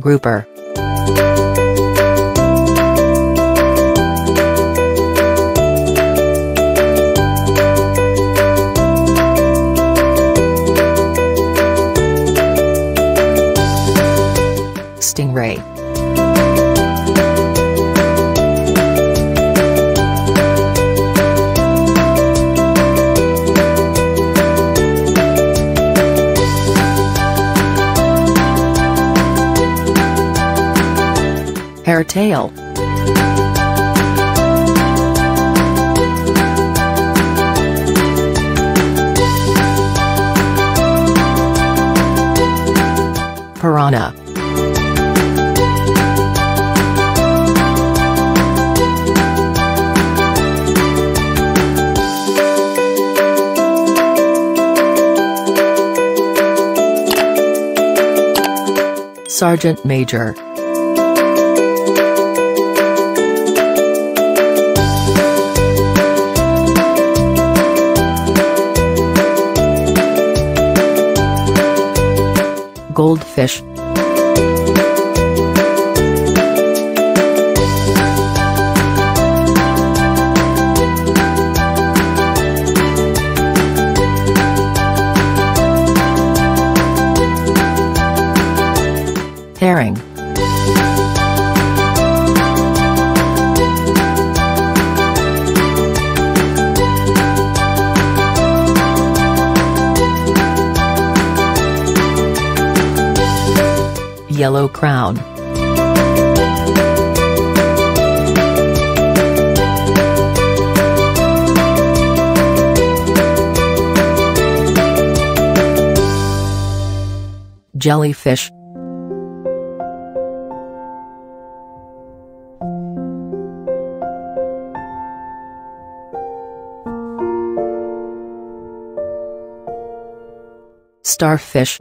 grouper. Stingray. Hairtail. Piranha. Sergeant Major. Goldfish. Yellow crown. Jellyfish. Starfish.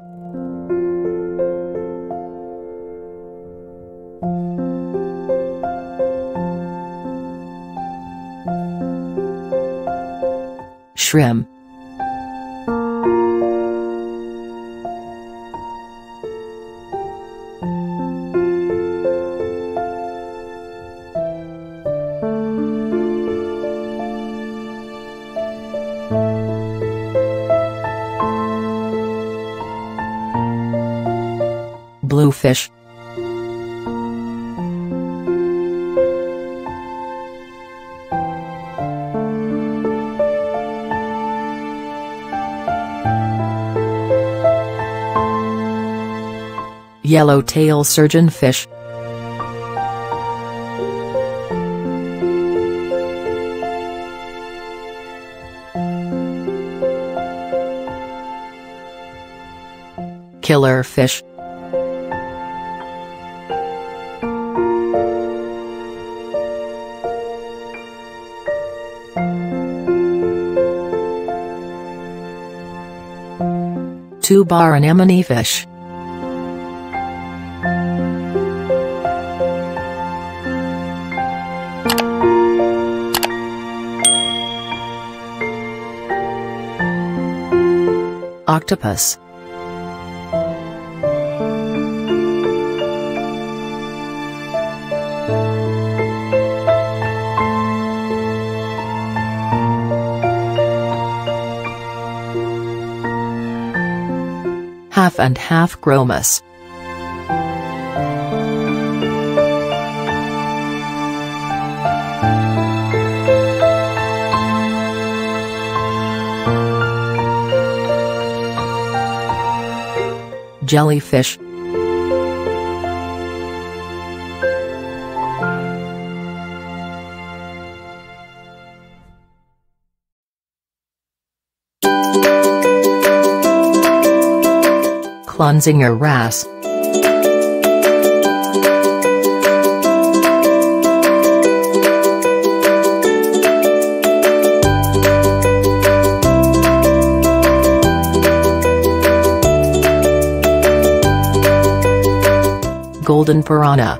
Shrimp. Bluefish. Yellowtail surgeonfish. Killer fish. Two-bar anemone fish. Octopus. Half and half chromis. Jellyfish. Klunzinger wrasse. Golden piranha.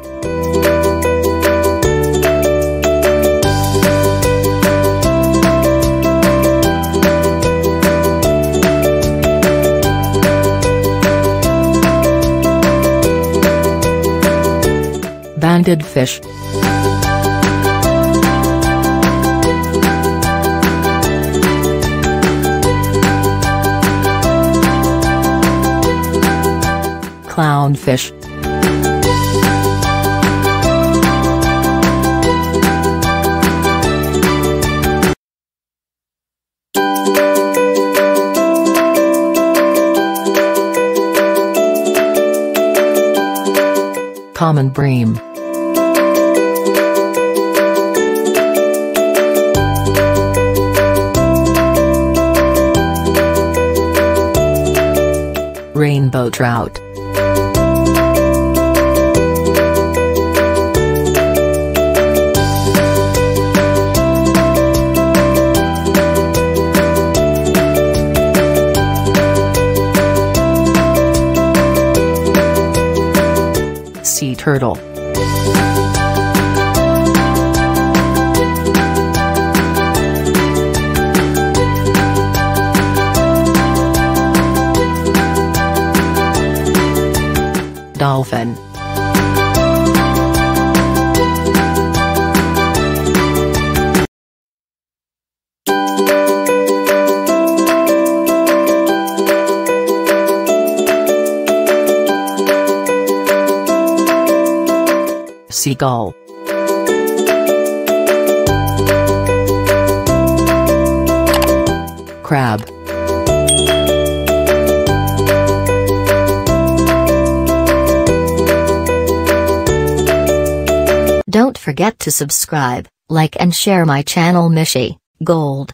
Banded fish. Clownfish. Common bream. Rainbow trout. Sea turtle. Dolphin. Seagull. Crab. Don't forget to subscribe, like and share my channel Mishi Gold.